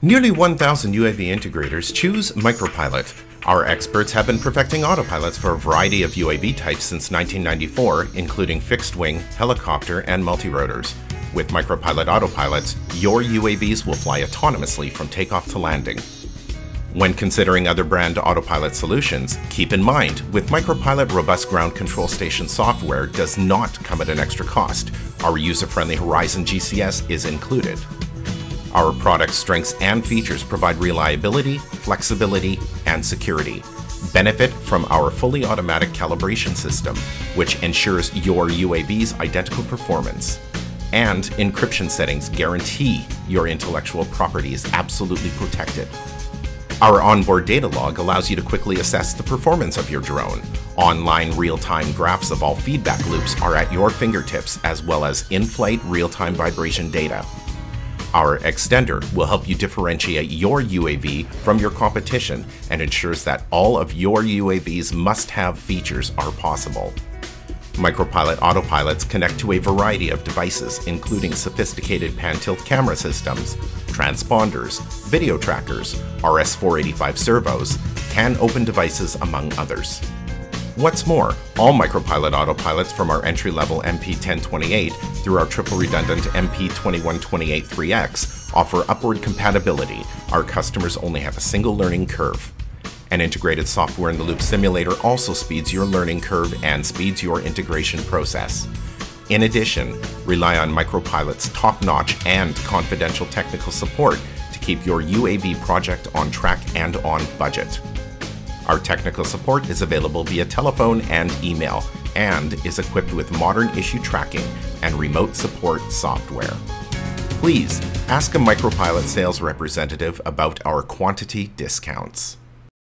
Nearly 1,000 UAV integrators choose Micropilot. Our experts have been perfecting autopilots for a variety of UAV types since 1994, including fixed wing, helicopter, and multirotors. With Micropilot autopilots, your UAVs will fly autonomously from takeoff to landing. When considering other brand autopilot solutions, keep in mind, with Micropilot robust ground control station software does not come at an extra cost. Our user-friendly Horizon GCS is included. Our product strengths and features provide reliability, flexibility, and security. Benefit from our fully automatic calibration system, which ensures your UAV's identical performance. And encryption settings guarantee your intellectual property is absolutely protected. Our onboard data log allows you to quickly assess the performance of your drone. Online real-time graphs of all feedback loops are at your fingertips as well as in-flight real-time vibration data. Our XTENDER will help you differentiate your UAV from your competition and ensures that all of your UAV's must-have features are possible. Micropilot autopilots connect to a variety of devices, including sophisticated pan-tilt camera systems, transponders, video trackers, RS-485 servos, CANopen devices, among others. What's more, all Micropilot autopilots from our entry-level MP1028 through our triple redundant MP2128 3X offer upward compatibility. Our customers only have a single learning curve. An integrated software in the loop simulator also speeds your learning curve and speeds your integration process. In addition, rely on Micropilot's top-notch and confidential technical support to keep your UAV project on track and on budget. Our technical support is available via telephone and email and is equipped with modern issue tracking and remote support software. Please ask a Micropilot sales representative about our quantity discounts.